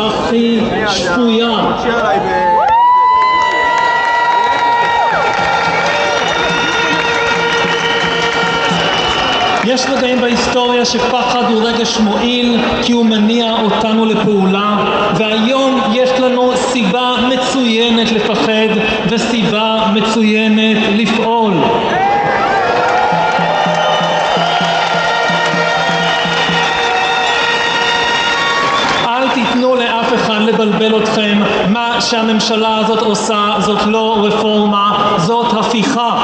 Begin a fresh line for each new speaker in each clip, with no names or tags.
הכי שפויה. יש רגעים בהיסטוריה שפחד הוא רגש מועיל כי הוא מניע אותנו לפעולה והיום יש לנו סיבה מצוינת לפחד וסיבה מצוינת לפעול לאף אחד לבלבל אתכם. מה שהממשלה הזאת עושה זאת לא רפורמה זאת הפיכה.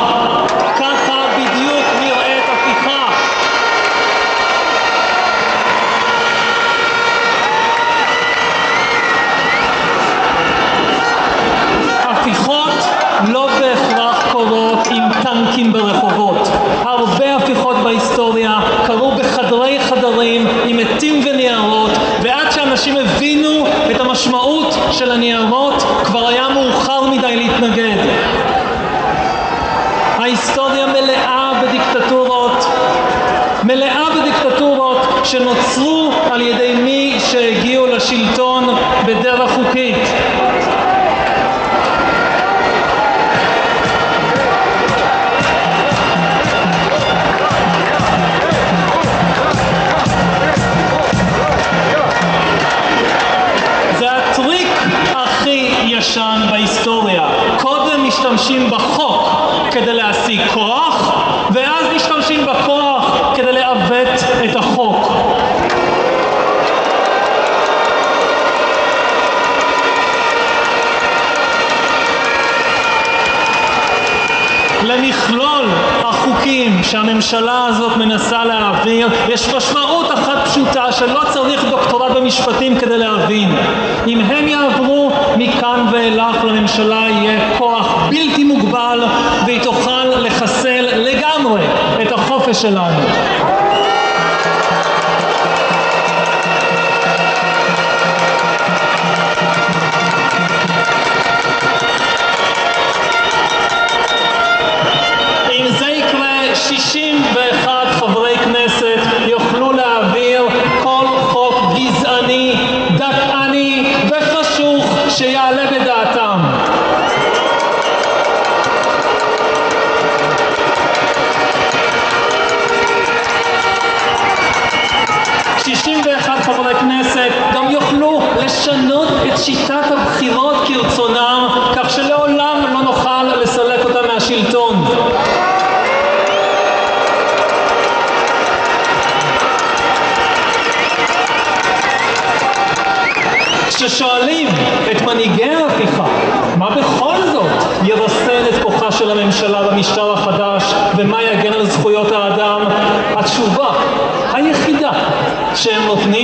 ככה בדיוק נראית הפיכה. הפיכות לא בהכרח קורות עם טנקים ברחובות. הרבה הפיכות בהיסטוריה המשמעות של הניירות כבר היה מאוחר מדי להתנגד. ההיסטוריה מלאה בדיקטטורות, מלאה בדיקטטורות שנוצרו על ידי ישן בהיסטוריה. קודם משתמשים בחוק כדי להשיג כוח, ואז משתמשים בכוח כדי לעוות את החוק. למכלול החוקים שהממשלה הזאת מנסה להעביר יש משמעות אחת פשוטה שלא צריך דוקטורט במשפטים כדי להבין אם הם יעברו מכאן ואילך לממשלה יהיה כוח בלתי מוגבל והיא תוכל לחסל לגמרי את החופש שלנו שיטת הבחירות כרצונם כך שלעולם לא נוכל לסלק אותם מהשלטון. כששואלים את מנהיגי ההפיכה מה בכל זאת ירסן את כוחה של הממשלה במשטר החדש ומה יגן על זכויות האדם התשובה היחידה שהם נותנים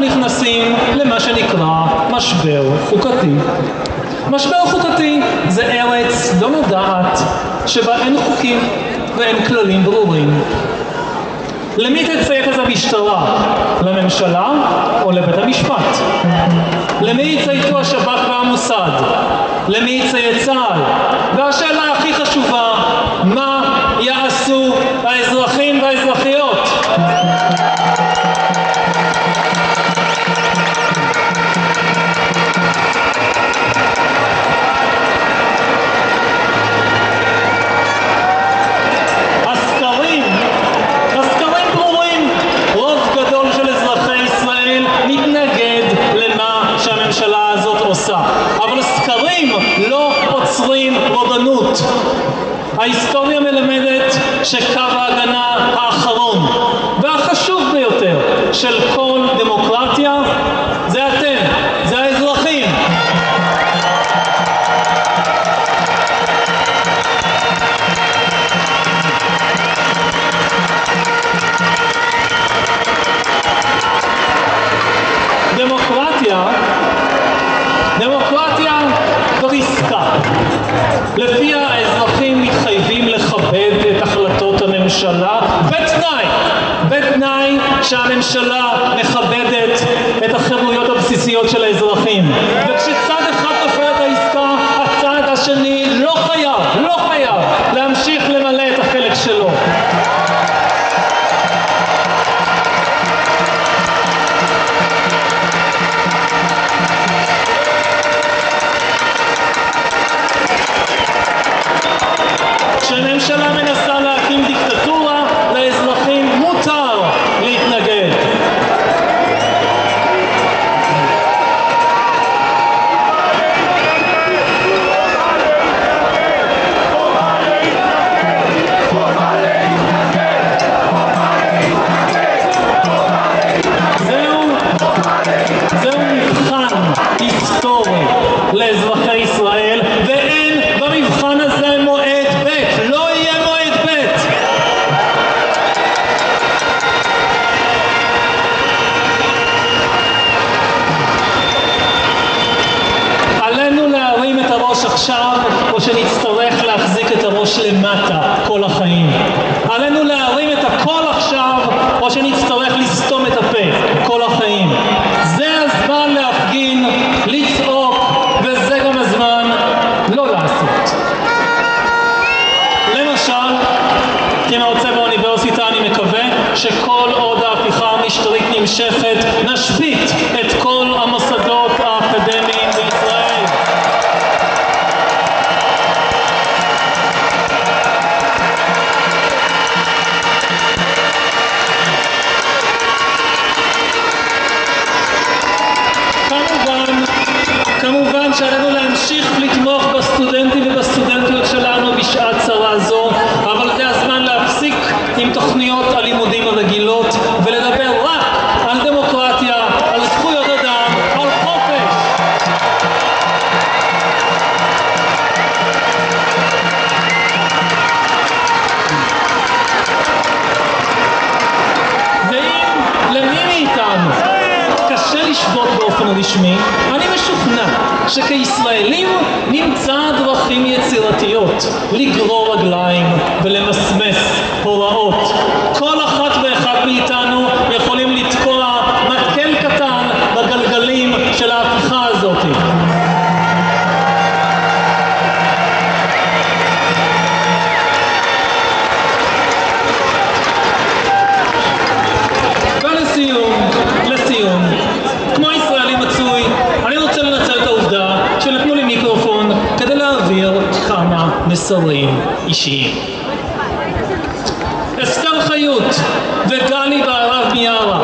נכנסים למה שנקרא משבר חוקתי. משבר חוקתי זה ארץ לא מודעת שבה אין חוקים ואין כללים ברורים. למי תצייץ אז המשטרה? לממשלה או לבית המשפט? למי יצייתו השב"כ והמוסד? למי יציית צה"ל? והשאלה הכי חשובה, מה יעשו האזרחים והאזרחים social code הממשלה מכבדת את החירויות הבסיסיות של האזרחים. achava, poxa, a לגרור רגליים ולמסמס הוראות. כל אחת ואחד מאיתנו יכולים לתקוע מקל קטן בגלגלים של ההפיכה הזאת. מצבים אישיים. אסתר חיות וגלי בהרב מיארה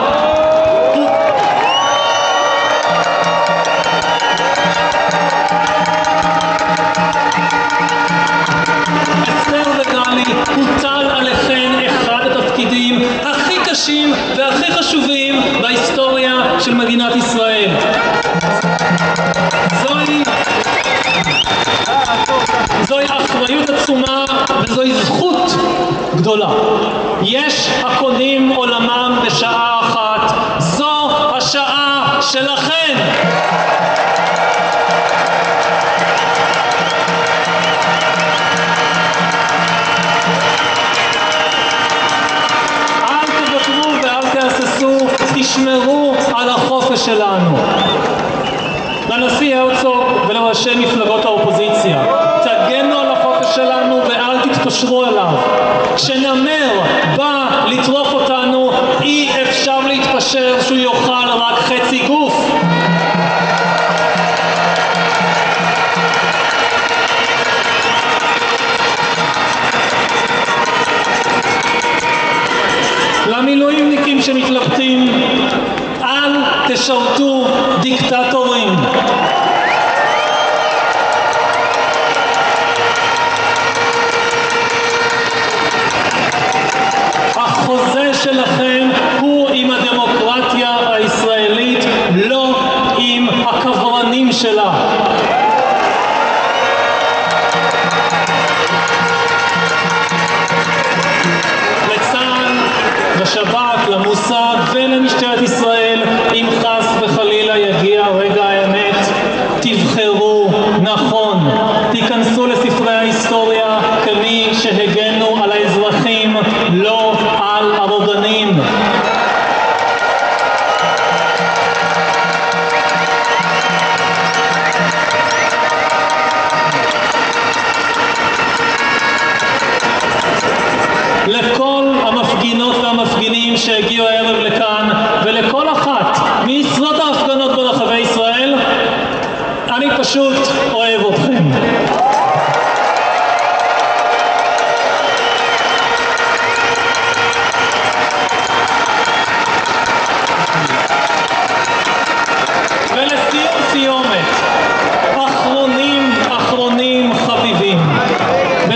שלנו, לנשיא הרצוג ולראשי מפלגות האופוזיציה, תגנו על החופש שלנו ואל תתפשרו עליו. כשנמר בא לטרוף אותנו, אי אפשר להתפשר שהוא יאכל רק חצי גוף. למילואימניקים שמתלבטים לכל המפגינות והמפגינים שהגיעו הערב לכאן ולכל אחת מעשרות ההפגנות ברחבי ישראל, אני פשוט אוהב אתכם.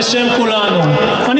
בשם כולנו. אני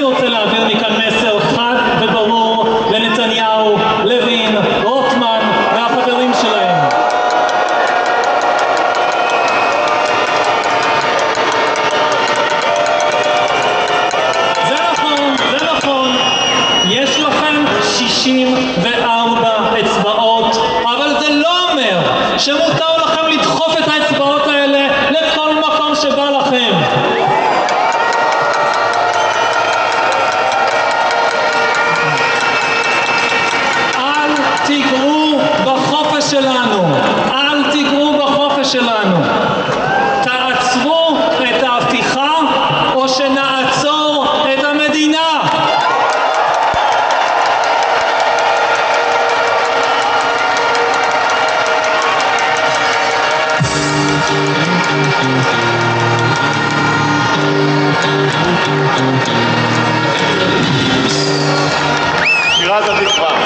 Tirata di qua.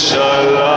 inshallah.